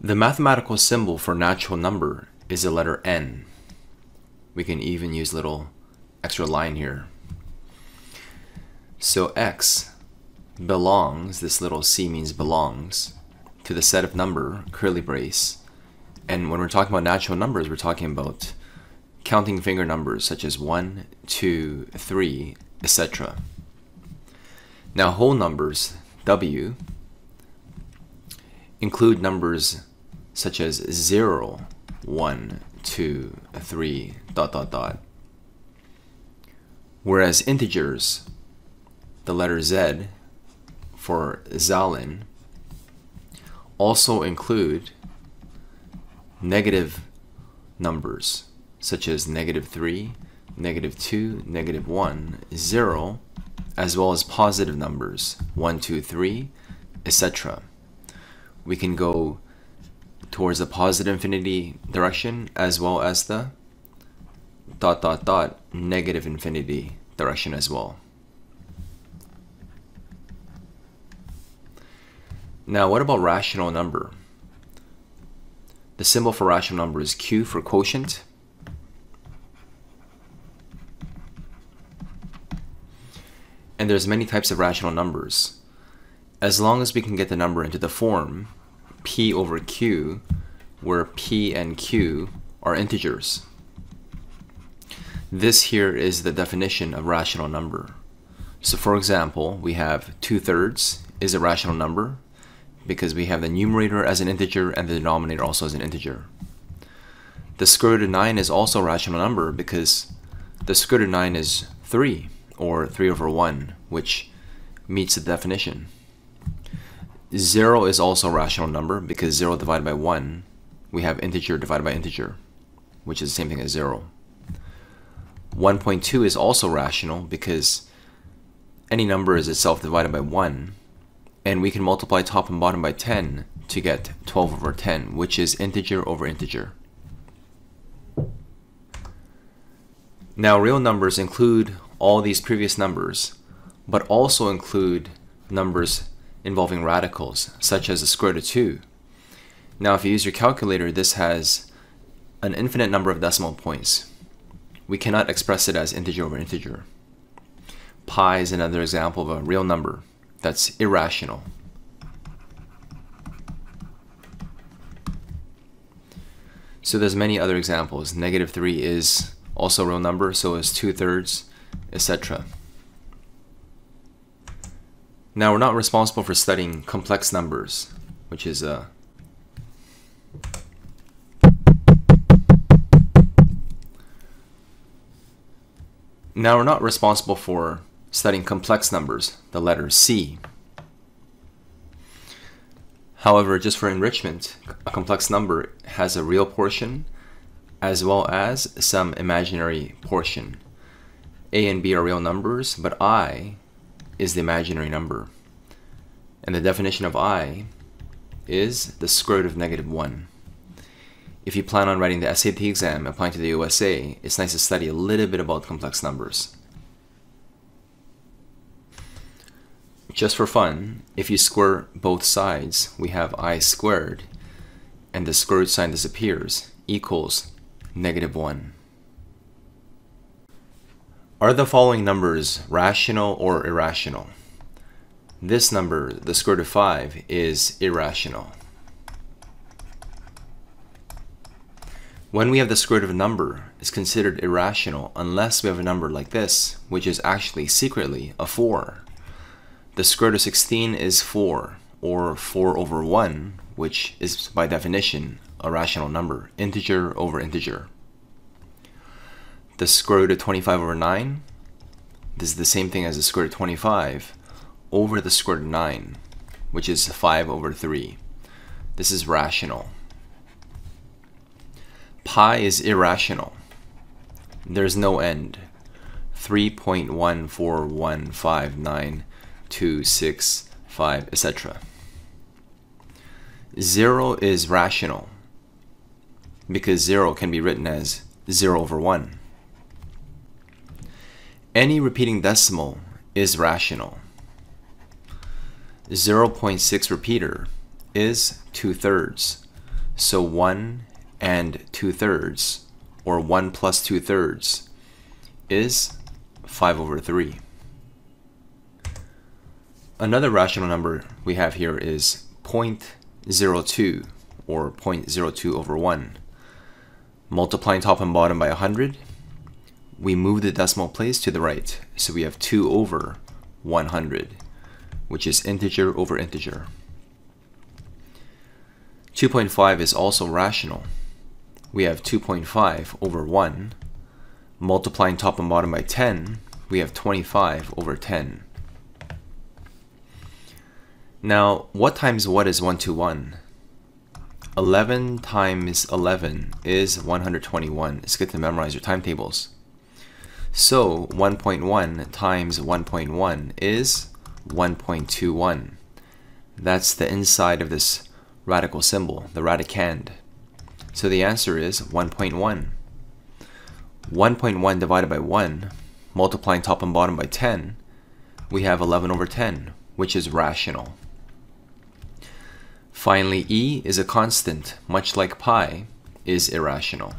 The mathematical symbol for natural number is the letter n. We can even use little extra line here. So x belongs, this little c means belongs, to the set of number, curly brace. And when we're talking about natural numbers, we're talking about counting finger numbers such as 1, 2, 3, etc. Now whole numbers, w, include numbers such as 0, 1, 2, 3, dot dot dot. Whereas integers, the letter Z for Zahlen, also include negative numbers such as negative 3, negative 2, negative 1, 0, as well as positive numbers 1, 2, 3, etc. We can go towards the positive infinity direction as well as the dot dot dot negative infinity direction as well. Now what about rational number? The symbol for rational number is Q for quotient. And there's many types of rational numbers. As long as we can get the number into the form p over q, where p and q are integers. This here is the definition of rational number. So for example, we have 2 thirds is a rational number because we have the numerator as an integer and the denominator also as an integer. The square root of 9 is also a rational number because the square root of 9 is 3 or 3 over 1 which meets the definition. 0 is also a rational number because 0 divided by 1 we have integer divided by integer which is the same thing as 0. 1.2 is also rational because any number is itself divided by 1 and we can multiply top and bottom by 10 to get 12 over 10 which is integer over integer. Now real numbers include all these previous numbers but also include numbers involving radicals such as the square root of 2. Now if you use your calculator this has an infinite number of decimal points we cannot express it as integer over integer. Pi is another example of a real number that's irrational. So there's many other examples. Negative 3 is also a real number, so is 2 thirds, etc. Now we're not responsible for studying complex numbers, which is a Now we're not responsible for studying complex numbers, the letter C. However, just for enrichment, a complex number has a real portion as well as some imaginary portion. A and B are real numbers, but I is the imaginary number. And the definition of I is the square root of negative 1 if you plan on writing the SAT exam applying to the USA, it's nice to study a little bit about complex numbers. Just for fun, if you square both sides, we have i squared, and the square root sign disappears, equals negative 1. Are the following numbers rational or irrational? This number, the square root of 5, is irrational. When we have the square root of a number, it's considered irrational unless we have a number like this, which is actually secretly a 4. The square root of 16 is 4, or 4 over 1, which is by definition a rational number, integer over integer. The square root of 25 over 9, this is the same thing as the square root of 25 over the square root of 9, which is 5 over 3. This is rational pi is irrational. There's no end. 3.1415926, etc. 0 is rational because 0 can be written as 0 over 1. Any repeating decimal is rational. 0.6 repeater is 2 thirds So 1 and 2 thirds, or 1 plus 2 thirds, is 5 over 3. Another rational number we have here is 0.02, or 0.02 over 1. Multiplying top and bottom by 100, we move the decimal place to the right, so we have 2 over 100, which is integer over integer. 2.5 is also rational. We have 2.5 over 1. Multiplying top and bottom by 10, we have 25 over 10. Now, what times what is 1 to 1? 11 times 11 is 121. It's good to memorize your timetables. So 1.1 times 1.1 is 1.21. That's the inside of this radical symbol, the radicand. So the answer is 1.1. 1.1 divided by 1, multiplying top and bottom by 10, we have 11 over 10, which is rational. Finally, e is a constant, much like pi is irrational.